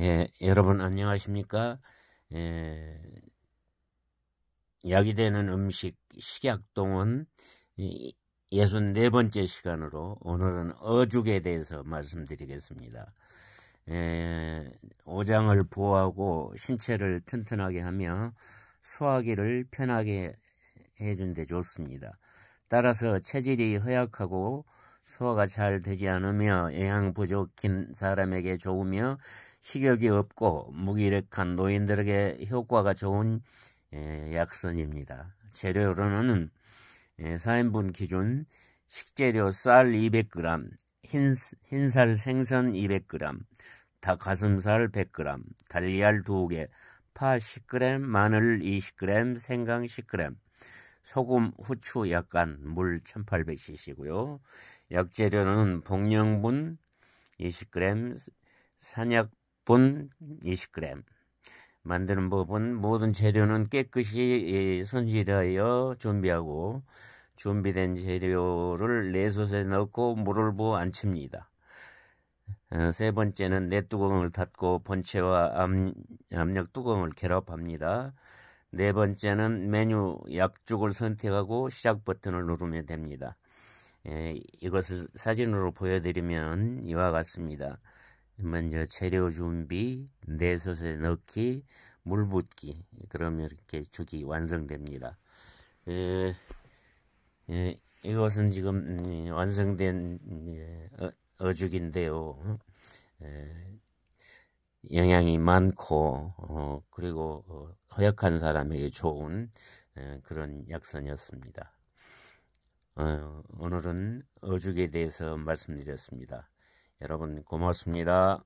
예, 여러분 안녕하십니까? 예, 약이 되는 음식 식약동은 64번째 시간으로 오늘은 어죽에 대해서 말씀드리겠습니다. 예, 오장을 보호하고 신체를 튼튼하게 하며 소화기를 편하게 해준 데 좋습니다. 따라서 체질이 허약하고 소화가 잘 되지 않으며 영양 부족인 사람에게 좋으며 식욕이 없고 무기력한 노인들에게 효과가 좋은 예, 약선입니다. 재료로는 4인분 예, 기준 식재료 쌀 200g, 흰, 흰살 생선 200g, 닭가슴살 100g, 달걀 2개, 파 10g, 마늘 20g, 생강 10g, 소금, 후추 약간, 물 1800cc고요. 약재료는 복령분 20g, 산약 분 20g. 만드는 법은 모든 재료는 깨끗이 손질하여 준비하고 준비된 재료를 내솥에 넣고 물을 부어 안칩니다. 어, 세 번째는 넷뚜껑을 닫고 본체와 압력 뚜껑을 결합합니다. 네 번째는 메뉴 약죽을 선택하고 시작 버튼을 누르면 됩니다. 이것을 사진으로 보여드리면 이와 같습니다. 먼저 재료 준비, 내솥에 넣기, 물 붓기 그러면 이렇게 죽이 완성됩니다. 에, 에, 이것은 지금 음, 완성된 어, 어죽인데요. 에, 영양이 많고 어, 그리고 어, 허약한 사람에게 좋은 에, 그런 약선이었습니다. 어, 오늘은 어죽에 대해서 말씀드렸습니다. 여러분 고맙습니다.